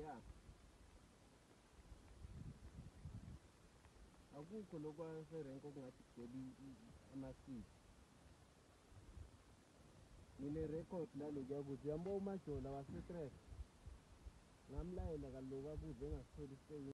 yeah akukho lokwa serenk okungathi kugcwele amasiko nginerekhodi lalokuyabuza uyambo umajola wasetres ngamlayela kaloku abuze engasitholi